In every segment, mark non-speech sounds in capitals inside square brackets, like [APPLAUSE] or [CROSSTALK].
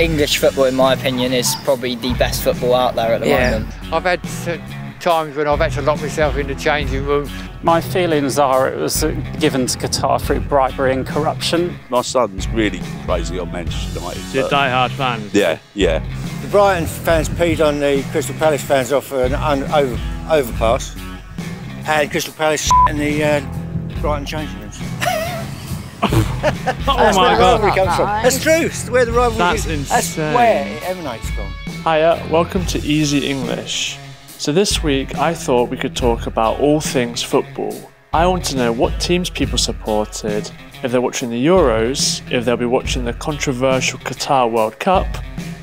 English football, in my opinion, is probably the best football out there at the Yeah. moment. I've had times when I've had to lock myself in the changing room. My feelings are it was uh, given to Qatar through bribery and corruption. My son's really crazy on Manchester United. He's a but- die-hard fan. yeah, yeah. The Brighton fans peed on the Crystal Palace fans off an un- over- overpass, and Crystal Palace in the uh, Brighton changing rooms. Oh That's my where the god. rivalry comes from. That's true. It's where the rivalry That's is. That's insane. where it from. Hiya, welcome to Easy English. So this week I thought we could talk about all things football. I want to know what teams people supported, if they're watching the Euros, if they'll be watching the controversial Qatar World Cup,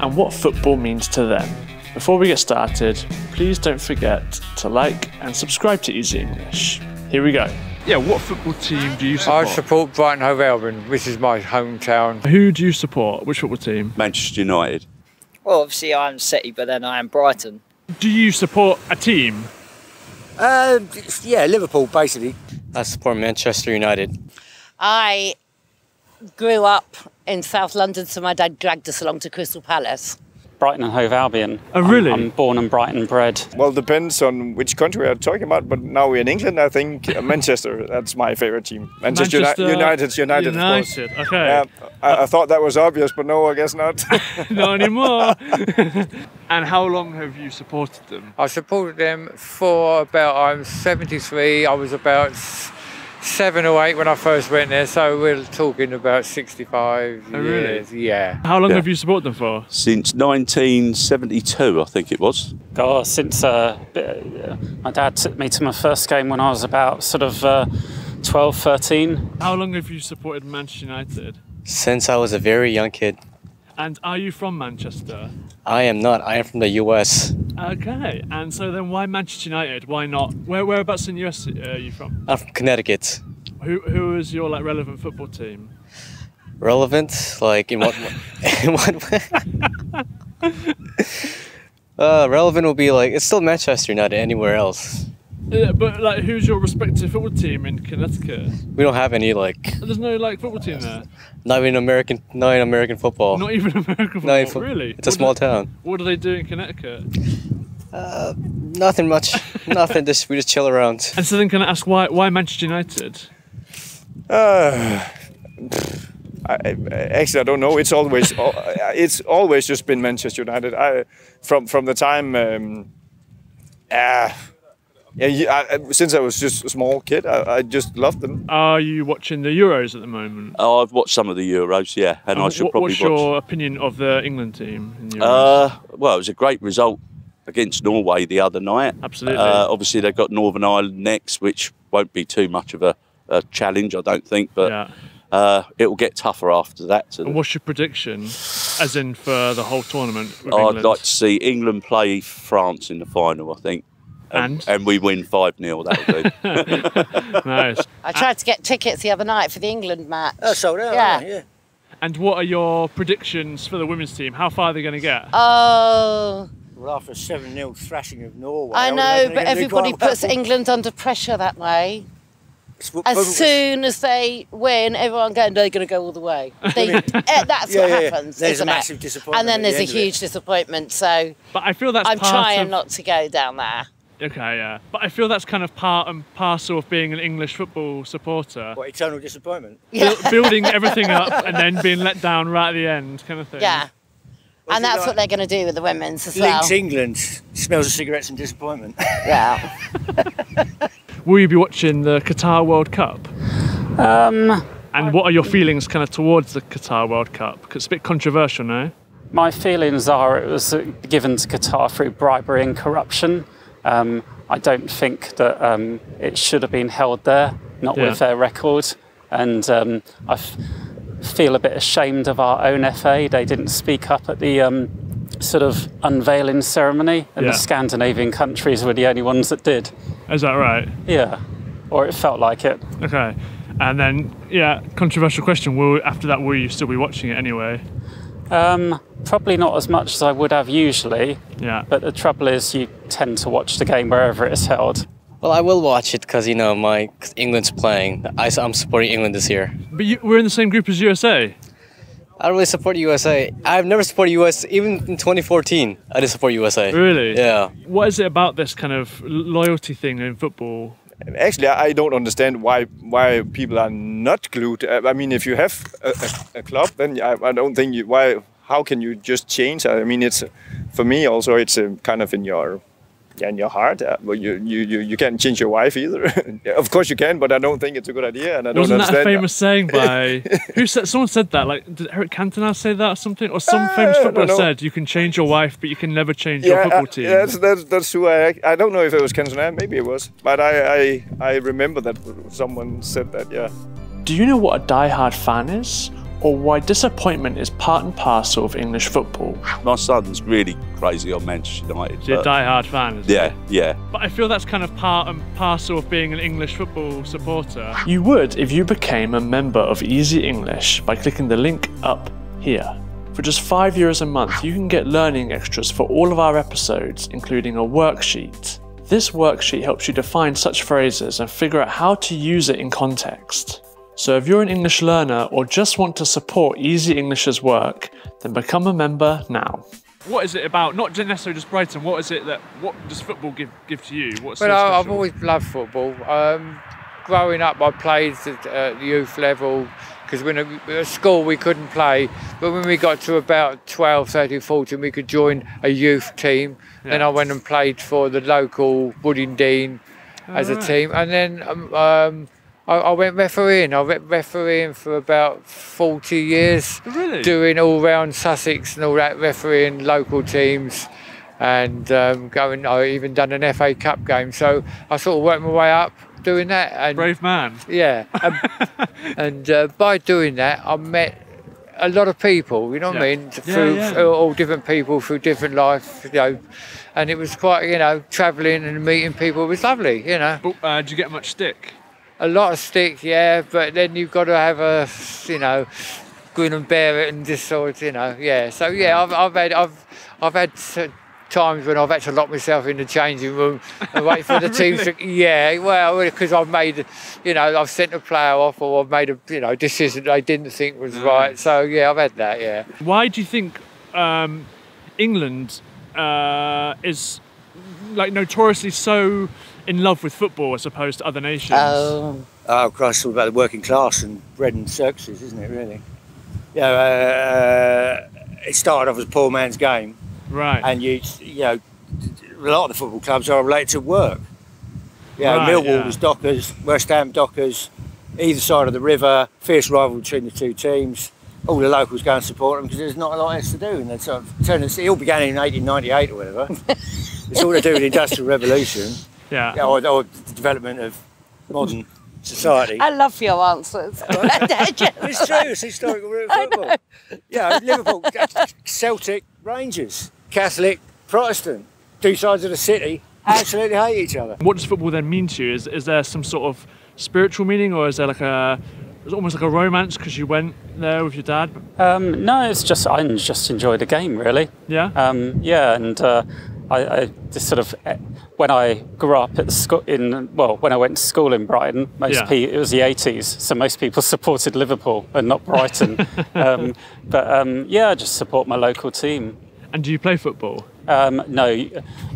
and what football means to them. Before we get started, please don't forget to like and subscribe to Easy English. Here we go. Yeah, what football team do you support? I support Brighton Hove Albion, which is my hometown. Who do you support? Which football team? Manchester United. Well, obviously I am City, but then I am Brighton. Do you support a team? Uh, yeah, Liverpool basically. I support Manchester United. I grew up in South London, so my dad dragged us along to Crystal Palace. Brighton and Hove Albion. Oh, I'm- really? I'm, born and Brighton bred. Well, depends on which country we're talking about. But now we're in England. I think uh, [LAUGHS] Manchester. That's my favorite team. Manchester, Uni- Manchester United. United, of course. United, okay. Yeah, I, I thought that was obvious, but no, I guess not. [LAUGHS] Not anymore. [LAUGHS] and how long have you supported them? I supported them for about, I'm 73, I was about s- seven or eight when I first went there, so we're talking about 65 Oh, really? years. Yeah. How long Yeah. have you supported them for? Since 1972, I think it was. God, since uh, uh, my dad took me to my first game when I was about sort of uh, 12, 13. How long have you supported Manchester United? Since I was a very young kid, And are you from Manchester? I am not. I am from the US. Okay. And so then why Manchester United? Why not? Where, whereabouts in the US uh, are you from? I'm from Connecticut. Who, who is your like relevant football team? Relevant? Like in what? [LAUGHS] [LAUGHS] in what? way? [LAUGHS] uh, relevant will be like it's still Manchester United. Anywhere else, Uh, but like, who's your respective football team in Connecticut? we don't have any like There's no like football team there. not even American, not even American football. Not even [LAUGHS] American football. Even fo- really? It's a What small do, town. What do they do in Connecticut? Uh, Nothing much. [LAUGHS] Nothing. Just we just chill around. And so then, can I ask why why Manchester United? Uh, [SIGHS] I, I- actually, I don't know. It's always [LAUGHS] uh, it's always just been Manchester United. I from from the time. Um, ah, yeah, yeah, I, since I was just a small kid, I, I just loved them. Are you watching the Euros at the moment? Oh, I've watched some of the Euros, yeah, and I should what- probably what's watch. your opinion of the England team in the Euros? Uh, well, it was a great result against Norway the other night. Absolutely. Uh, obviously, they've got Northern Ireland next, which won't be too much of a, a challenge, I don't think. But yeah. uh, it will get tougher after that. And what's your prediction, as in for the whole tournament with I'd England? like to see England play France in the final. I think. And? and we win five 0 That'll do. [LAUGHS] nice. I tried to get tickets the other night for the England match. Oh, sold out. Yeah. Yeah. yeah. And what are your predictions for the women's team? How far are they going to get? Oh, Well, after a 7 0 thrashing of Norway. I know, but they're gonna do everybody quite well. puts England under pressure that way. As soon as they win, everyone going, they're going to go all the way. [LAUGHS] They, eh, that's Yeah, what yeah, yeah. happens, There's a isn't massive it? disappointment And then there's the a end of it. huge disappointment. So But I feel that's I'm part trying of, not to go down there. Okay, yeah. But I feel that's kind of part and parcel of being an English football supporter. What, eternal disappointment? Yeah. Bu- [LAUGHS] building everything up and then being let down right at the end, kind of thing. Yeah. What's and that's like? what they're going to do with the women's as well. Links England smells of cigarettes and disappointment. Yeah. [LAUGHS] Will you be watching the Qatar World Cup? Um, And what are your feelings kind of towards the Qatar World Cup? 'Cause it's a bit controversial now. my feelings are it was uh, given to Qatar through bribery and corruption. Um, I don't think that um, it should have been held there, not Yeah. with their record. And um, I f- feel a bit ashamed of our own FA. They didn't speak up at the um, sort of unveiling ceremony, and Yeah. the Scandinavian countries were the only ones that did. Is that right? Yeah, or it felt like it. Okay. And then, yeah, controversial question. Will after that, will you still be watching it anyway? Um, probably not as much as I would have usually, Yeah. but the trouble is you tend to watch the game wherever it is held. Well, I will watch it because you know my 'cause England's playing. I, am supporting England this year. But you, we're in the same group as USA. I don't really support USA. I've never supported US. Even in 2014, I didn't support USA. Really? Yeah. What is it about this kind of loyalty thing in football? Actually, I don't understand why why people are not glued. Uh, I mean, if you have a, a, club, then I, I don't think you why. How can you just change? I mean, it's for me also. It's uh, kind of in your yeah, in your heart. Uh, but you, you, you, you can't change your wife either. [LAUGHS] yeah, of course you can, but I don't think it's a good idea. And I don't Wasn't that a understand. famous saying by [LAUGHS] who said? Someone said that. Like, did Eric Cantona say that or something? Or some famous Uh, I don't footballer said you can change your wife, but you can never change your football uh, team. yeah, that's, that's that's who I I don't know if it was Cantona, maybe it was, but I I, I remember that someone said that. Yeah. Do you know what a die-hard fan is? Or why disappointment is part and parcel of English football? My son's really crazy on Manchester United. You're a but- die-hard fan, isn't yeah, yeah. But I feel that's kind of part and parcel of being an English football supporter. You would if you became a member of Easy English by clicking the link up here. For just five euros a month, you can get learning extras for all of our episodes, including a worksheet. This worksheet helps you define such phrases and figure out how to use it in context. So if you're an English learner or just want to support Easy English's work, then become a member now. What is it about? Not necessarily just Brighton. What is it that? What does football give give to you? What's Well, I, I've always loved football. Um, growing up, I played at, at the youth level because when at at school we couldn't play. But when we got to about 12, 13, 14, we could join a youth team. Then I went and played for the local Wooding Woodingdean as a Alright. team. And then um, um, I, I went refereeing. I went refereeing for about 40 years. Really? Doing all round Sussex and all that, refereeing local teams and um, going. I even done an FA Cup game, so I sort of worked my way up doing that. And Brave man. yeah, and, [LAUGHS] and uh, by doing that, I met a lot of people. You know what I Yeah. mean? Yeah, Through, yeah. through all different people through different life. You know, and it was quite you know travelling and meeting people was lovely. You know, But, uh, did you get much stick? A lot of stick, yeah, but then you've got to have a you know grin and bear it and just sort of you know yeah. So yeah, I've, I've had I've I've had. Times when I've had to lock myself in the changing room and wait for [LAUGHS] the team to yeah well because I've made you know I've sent a player off or I've made a you know decision they didn't think was right so yeah I've had that yeah Why do you think um, England uh, is like notoriously so in love with football as opposed to other nations? Oh, Oh, Christ, it's all about the working class and bread and circuses, isn't it, really? Yeah, uh, it started off as a poor man's game, right. and you, you know, a lot of the football clubs are related to work. Yeah, Right, Millwall yeah. was Dockers, West Ham Dockers, either side of the river, fierce rivalry between the two teams. All the locals go and support them because there's not a lot else to do. And they sort of turn it, it all began in 1898 or whatever. [LAUGHS] it's all to do with the Industrial Revolution yeah. yeah, or, or the development of modern society. I love your answers. [LAUGHS] It's true. It's historical root of football. Yeah, Liverpool, Celtic, Rangers, Catholic, Protestant, two sides of the city absolutely hate each other. What does football then mean to you? Is is there some sort of spiritual meaning, or is there like a it's almost like a romance because you went there with your dad? Um, no, it's just I just enjoy the game really. Yeah. Um, yeah, and uh, I, I just sort of eh, when I grew up at school in well when I went to school in Brighton, most Yeah. pe- it was the eighties, so most people [LAUGHS] supported Liverpool and not Brighton. [LAUGHS] um, but um, yeah, I just support my local team. And do you play football? Um, no,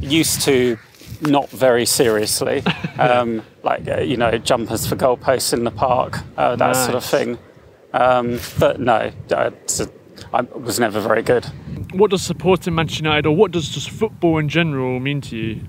used to not very seriously, [LAUGHS] um, like uh, you know jumpers for goalposts in the park, uh, that sort of thing. Um, but no, I, I was never very good. What does supporting Manchester United, or what does just football in general mean to you?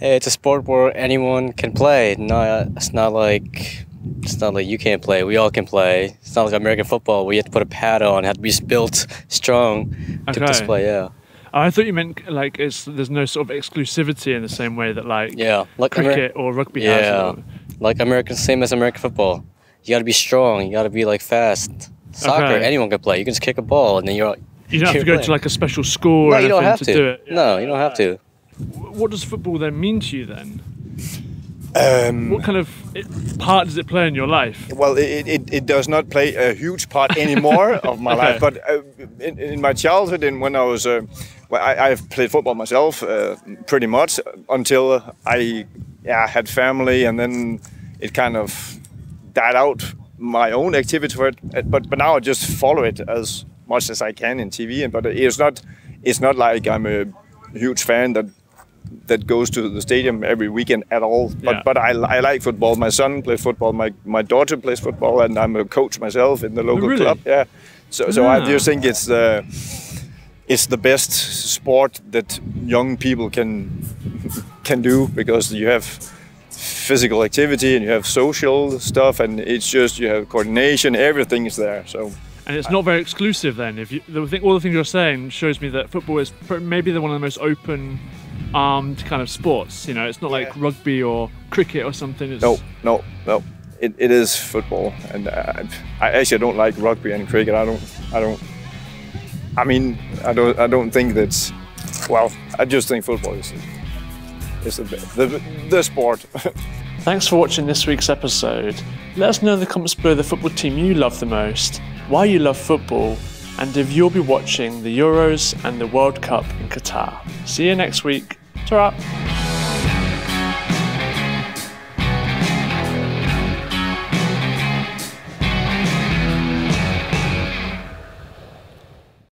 It's a sport where anyone can play. No, it's not like it's not like you can't play. We all can play. It's not like American football where you have to put a pad on, have to be built strong to Okay. display. Yeah, I thought you meant like it's there's no sort of exclusivity in the same way that like yeah. Like cricket or rugby has. Yeah, or- like American, same as American football. You got to be strong. You got to be like fast. Soccer, Okay. anyone can play. You can just kick a ball and then you're. You don't have to you're go to like a special school or No, you don't anything have to, to. do it. No, you don't have to. What does football then mean to you then? Um, What kind of part does it play in your life? well, it, it, it does not play a huge part anymore [LAUGHS] of my Okay. life, but uh, in, in my childhood and when I was, uh, well, I, I've played football myself uh, pretty much until I yeah, had family and then it kind of died out my own activity for it. uh, But but now I just follow it as much as I can in TV. And but it's not it's not like I'm a huge fan that that goes to the stadium every weekend at all. But Yeah. but I, I like football. My son plays football. My my daughter plays football, and I'm a coach myself in the local Oh, really? club. Yeah. So so Ah. I just think it's the it's the best sport that young people can can do because you have physical activity and you have social stuff and it's just you have coordination everything is there so And it's not very exclusive then. If you, the thing, all the things you're saying shows me that football is maybe the one of the most open armed kind of sports. You know, it's not like rugby or cricket or something. It's, no no no it, it is football and uh, I actually don't like rugby and cricket I don't I don't I mean I don't I don't think that's well I just think football is is the the, the sport [LAUGHS] Thanks for watching this week's episode. Let us know in the comments below the football team you love the most, why you love football, and if you'll be watching the Euros and the World Cup in Qatar. See you next week. ta